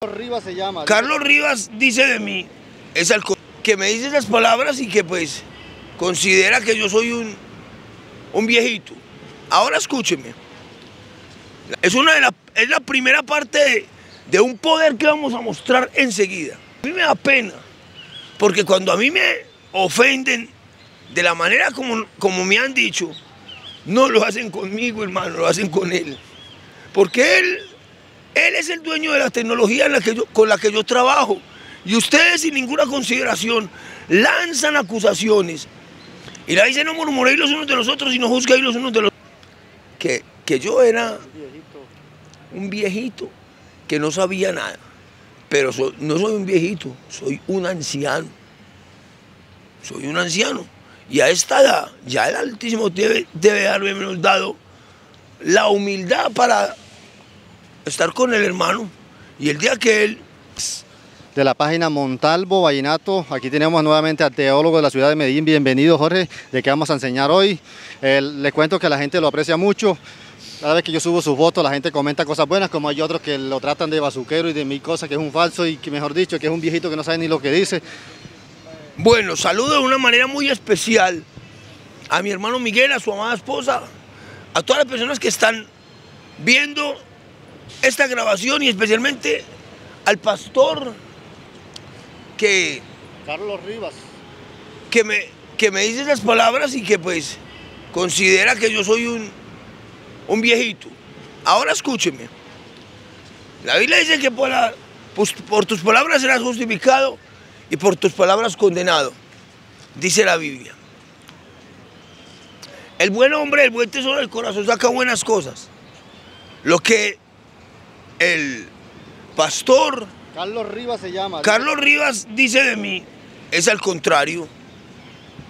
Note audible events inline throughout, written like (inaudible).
Carlos Rivas se llama. Carlos Rivas dice de mí, es al que me dice esas palabras y que pues considera que yo soy un, un viejito. Ahora escúcheme. Es, una de la, es la primera parte de, de un poder que vamos a mostrar enseguida. A mí me da pena, porque cuando a mí me ofenden de la manera como, como me han dicho, no lo hacen conmigo, hermano, lo hacen con él. Porque él, él es el dueño de la tecnología en la que yo, con la que yo trabajo. Y ustedes sin ninguna consideración lanzan acusaciones. Y la dicen no murmuréis los unos de los otros y no juzguéis los unos de los otros. Que, que yo era un viejito que no sabía nada. Pero no soy un viejito, soy un anciano. Soy un anciano. Y a esta edad, ya el Altísimo debe, debe haberme dado la humildad para estar con el hermano. Y el día que él De la página Montalvo Vallenato, aquí tenemos nuevamente al teólogo de la ciudad de Medellín. Bienvenido, Jorge. ¿De qué vamos a enseñar hoy? Eh, le cuento que la gente lo aprecia mucho. Cada vez que yo subo sus votos, la gente comenta cosas buenas, como hay otros que lo tratan de bazuquero y de mil cosas, que es un falso y que, mejor dicho, que es un viejito que no sabe ni lo que dice. Bueno, saludo de una manera muy especial a mi hermano Miguel, a su amada esposa, a todas las personas que están viendo esta grabación y especialmente al pastor que, Carlos Rivas. que, me, que me dice esas palabras y que pues considera que yo soy un, un viejito. Ahora escúcheme. La Biblia dice que por, la- pues, por tus palabras serás justificado y por tus palabras condenado. Dice la Biblia. El buen hombre, el buen tesoro del corazón saca buenas cosas. Lo que el pastor Carlos Rivas se llama. Carlos Rivas dice de mí, es al contrario,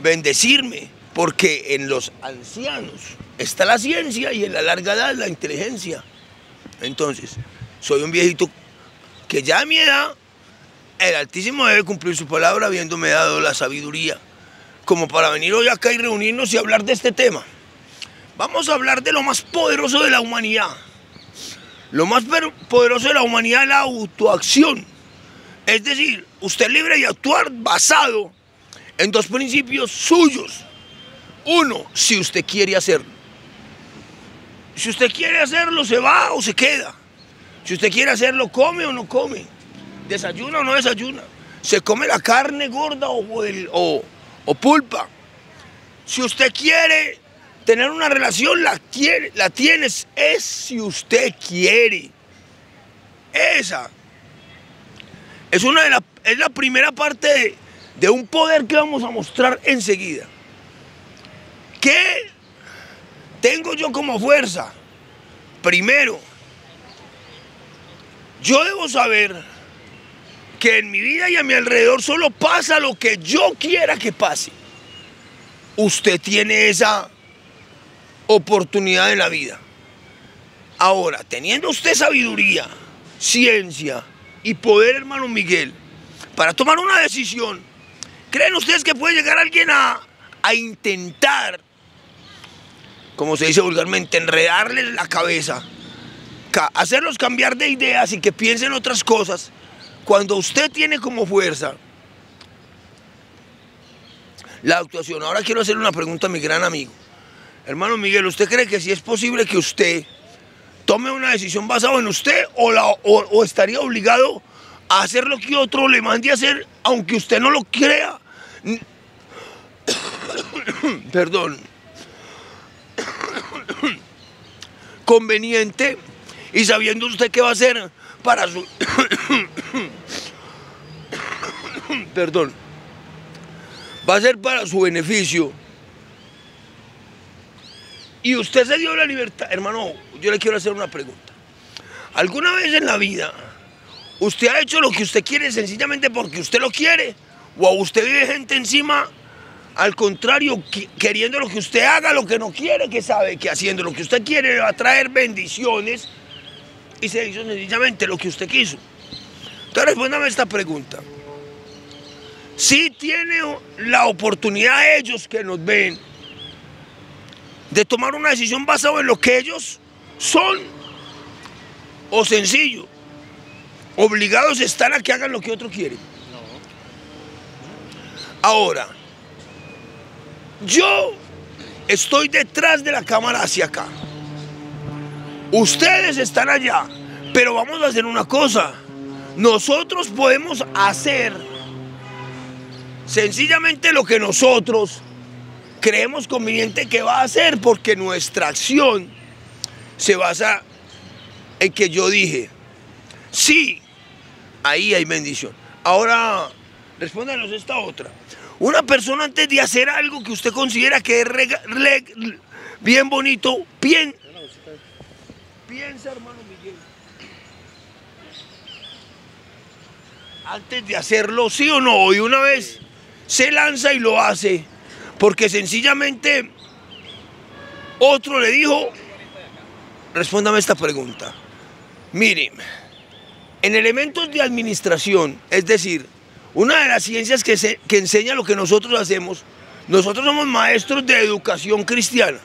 bendecirme, porque en los ancianos está la ciencia y en la larga edad la inteligencia. Entonces, soy un viejito que ya a mi edad, el Altísimo debe cumplir su palabra habiéndome dado la sabiduría, como para venir hoy acá y reunirnos y hablar de este tema. Vamos a hablar de lo más poderoso de la humanidad. Lo más poderoso de la humanidad es la autoacción. Es decir, usted libre de actuar basado en dos principios suyos. Uno, si usted quiere hacerlo. Si usted quiere hacerlo, se va o se queda. Si usted quiere hacerlo, come o no come. Desayuna o no desayuna. Se come la carne gorda o- o pulpa. Si usted quiere tener una relación, la, tiene, la tienes. Es si usted quiere. Esa es, una de la, es la primera parte de, de un poder que vamos a mostrar enseguida. ¿Qué tengo yo como fuerza? Primero, yo debo saber que en mi vida y a mi alrededor solo pasa lo que yo quiera que pase. Usted tiene esa oportunidad en la vida. Ahora, teniendo usted sabiduría, ciencia y poder, hermano Miguel, para tomar una decisión, ¿creen ustedes que puede llegar alguien a, a intentar, como se dice vulgarmente, enredarles la cabeza, ca- hacerlos cambiar de ideas y que piensen otras cosas, cuando usted tiene como fuerza la actuación? Ahora quiero hacer una pregunta a mi gran amigo. Hermano Miguel, ¿usted cree que sí es posible que usted tome una decisión basada en usted o, la- o- estaría obligado a hacer lo que otro le mande a hacer, aunque usted no lo crea? (coughs) Perdón. (coughs) Conveniente y sabiendo usted qué va a hacer para su... (coughs) Perdón. Va a ser para su beneficio y usted se dio la libertad, hermano, yo le quiero hacer una pregunta. ¿Alguna vez en la vida usted ha hecho lo que usted quiere sencillamente porque usted lo quiere? ¿O usted vive gente encima, al contrario, queriendo lo que usted haga, lo que no quiere, que sabe que haciendo lo que usted quiere le va a traer bendiciones y se hizo sencillamente lo que usted quiso? Entonces respóndame esta pregunta. Si tiene la oportunidad ellos que nos ven de tomar una decisión basada en lo que ellos son o sencillo, obligados están a que hagan lo que otro quiere. Ahora, yo estoy detrás de la cámara hacia acá. Ustedes están allá, pero vamos a hacer una cosa. Nosotros podemos hacer sencillamente lo que nosotros creemos conveniente que va a hacer, porque nuestra acción se basa en que yo dije, sí, ahí hay bendición. Ahora, respóndanos esta otra. Una persona antes de hacer algo que usted considera que es bien bonito, bien, piensa hermano Miguel. Antes de hacerlo, sí o no, y una vez se lanza y lo hace, porque sencillamente otro le dijo, respóndame esta pregunta. Miren, en elementos de administración, es decir, una de las ciencias que, se, que enseña lo que nosotros hacemos, nosotros somos maestros de educación cristiana.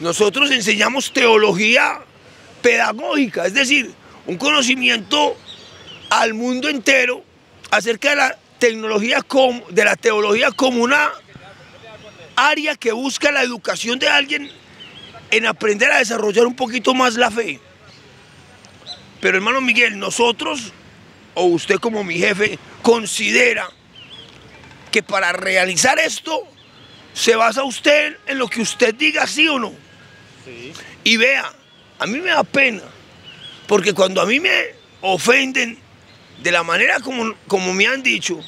Nosotros enseñamos teología pedagógica, es decir, un conocimiento al mundo entero acerca de la tecnología de la teología como área que busca la educación de alguien en aprender a desarrollar un poquito más la fe. Pero hermano Miguel, nosotros, o usted como mi jefe, considera que para realizar esto se basa usted en lo que usted diga sí o no. Y vea, a mí me da pena, porque cuando a mí me ofenden de la manera como, como me han dicho,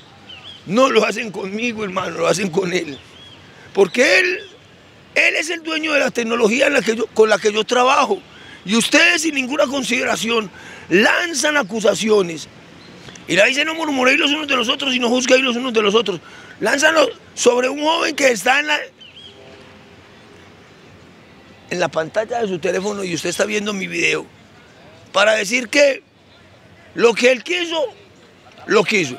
no lo hacen conmigo, hermano, lo hacen con él. Porque él, él es el dueño de la tecnología la que con la que yo trabajo. Y ustedes sin ninguna consideración lanzan acusaciones. Y la dicen, no murmuréis los unos de los otros y no juzguéis los unos de los otros. Lánzanlo sobre un joven que está en la, en la pantalla de su teléfono y usted está viendo mi video. Para decir que lo que él quiso, lo quiso.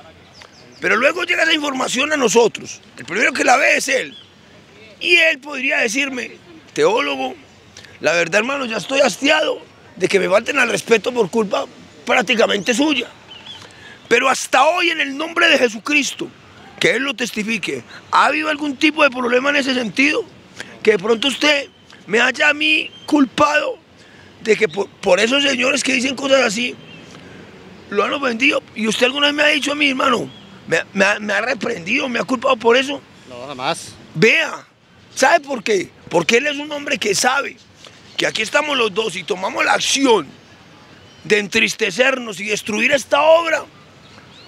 Pero luego llega esa información a nosotros. El primero que la ve es él. Y él podría decirme, teólogo, la verdad hermano, ya estoy hastiado de que me falten al respeto por culpa prácticamente suya. Pero hasta hoy en el nombre de Jesucristo, que Él lo testifique, ¿ha habido algún tipo de problema en ese sentido? Que de pronto usted me haya a mí culpado de que por, esos señores que dicen cosas así, lo han ofendido. Y usted alguna vez me ha dicho a mí, hermano, me, me ha reprendido, me ha culpado por eso. No, nada más. Vea, ¿Sabe por qué? Porque él es un hombre que sabe que aquí estamos los dos y tomamos la acción de entristecernos y destruir esta obra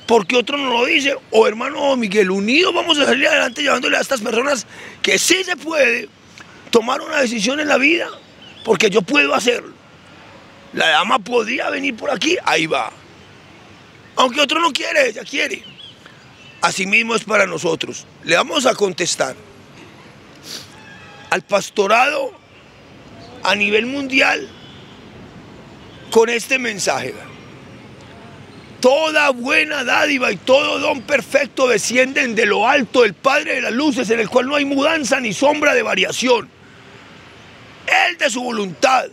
porque otro no lo dice. O hermano Miguel, unidos vamos a salir adelante llevándole a estas personas que sí se puede tomar una decisión en la vida porque yo puedo hacerlo. La dama podía venir por aquí, ahí va. Aunque otro no quiere, ella quiere. Asimismo es para nosotros. Le vamos a contestar al pastorado a nivel mundial con este mensaje. Toda buena dádiva y todo don perfecto descienden de lo alto del Padre de las Luces, en el cual no hay mudanza ni sombra de variación. Él de su voluntad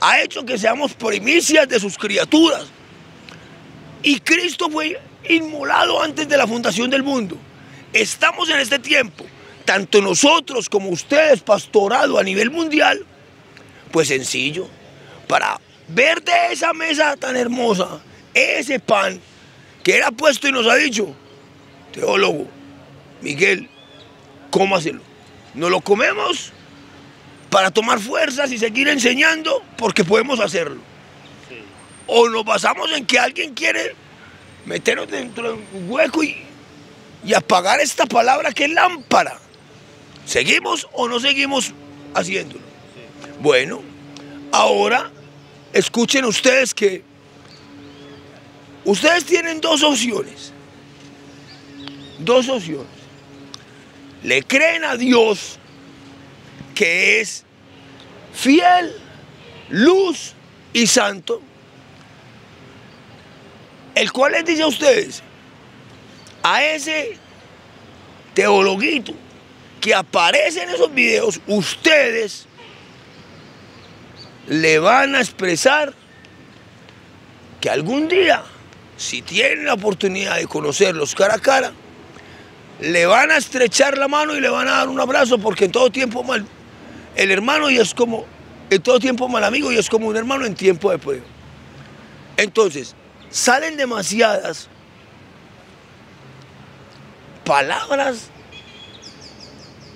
ha hecho que seamos primicias de sus criaturas. Y Cristo fue inmolado antes de la fundación del mundo. Estamos en este tiempo tanto nosotros como ustedes, pastorado a nivel mundial, pues sencillo, para ver de esa mesa tan hermosa, ese pan que era puesto y nos ha dicho, teólogo, Miguel, cómaselo. Nos lo comemos para tomar fuerzas y seguir enseñando porque podemos hacerlo. O nos basamos en que alguien quiere meternos dentro de un hueco y, y apagar esta palabra que es lámpara. ¿Seguimos o no seguimos haciéndolo? Bueno, ahora escuchen ustedes que ustedes tienen dos opciones. Dos opciones. Le creen a Dios que es fiel, luz y santo, el cual les dice a ustedes, a ese teologuito que aparece en esos videos, ustedes le van a expresar que algún día, si tienen la oportunidad de conocerlos cara a cara, le van a estrechar la mano y le van a dar un abrazo porque en todo tiempo mal, el hermano y es como, en todo tiempo mal amigo y es como un hermano en tiempo de prueba. Entonces, salen demasiadas palabras,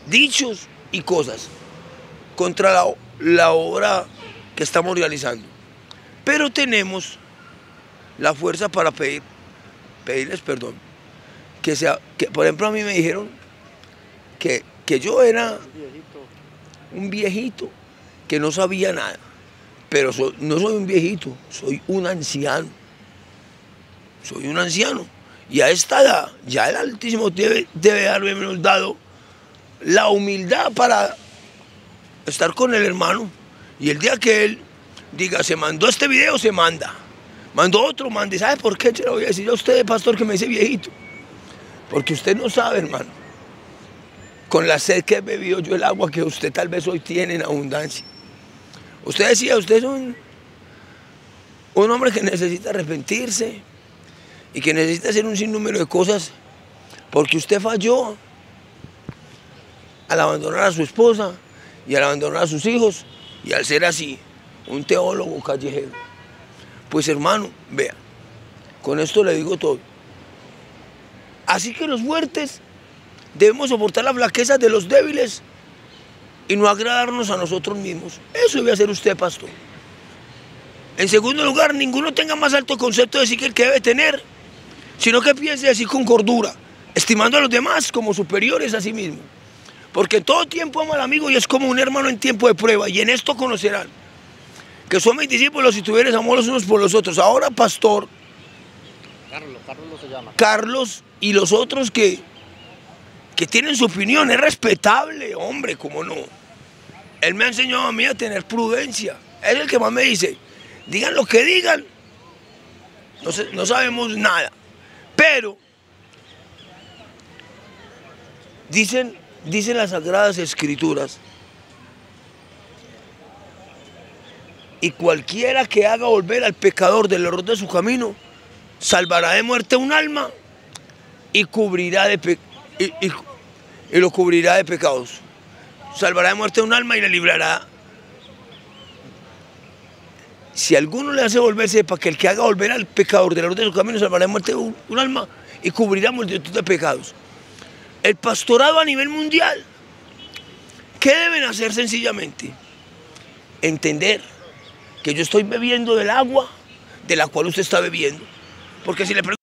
dichos y cosas contra la, obra que estamos realizando. Pero tenemos la fuerza para pedir, pedirles perdón. Que sea, que, por ejemplo, a mí me dijeron que, que yo era un viejito que no sabía nada. Pero no soy un viejito, soy un anciano. Soy un anciano. Y a esta edad, ya el Altísimo debe, debe haberme dado la humildad para estar con el hermano. Y el día que él diga, se mandó este video, se manda. Mandó otro, mande. ¿Sabe por qué? Se lo voy a decir a usted, pastor, que me dice viejito. Porque usted no sabe, hermano. Con la sed que he bebido yo el agua que usted tal vez hoy tiene en abundancia. Usted decía, usted es un, un hombre que necesita arrepentirse y que necesita hacer un sinnúmero de cosas porque usted falló al abandonar a su esposa y al abandonar a sus hijos y al ser así, un teólogo callejero. Pues hermano, vea, con esto le digo todo. Así que los fuertes debemos soportar la flaqueza de los débiles y no agradarnos a nosotros mismos. Eso debe hacer usted, pastor. En segundo lugar, ninguno tenga más alto concepto de sí que el que debe tener, sino que piense así con cordura, estimando a los demás como superiores a sí mismo. Porque todo tiempo ama al amigo y es como un hermano en tiempo de prueba, y en esto conocerán que son mis discípulos si tuvieres amor los unos por los otros. Ahora, pastor, Carlos, Carlos se llama. Carlos y los otros que que tienen su opinión, es respetable, hombre, cómo no. Él me ha enseñado a mí a tener prudencia. es el que más me dice, digan lo que digan, no, no sabemos nada. Pero dicen, dicen las sagradas escrituras, y cualquiera que haga volver al pecador del error de su camino, salvará de muerte un alma y cubrirá de, y, lo cubrirá de pecados. Salvará de muerte un alma y le librará. Si alguno le hace volverse para que el que haga volver al pecador de la de su camino, salvará de muerte un, alma y cubrirá multitud de pecados. El pastorado a nivel mundial, ¿qué deben hacer sencillamente? Entender que yo estoy bebiendo del agua de la cual usted está bebiendo. Porque si le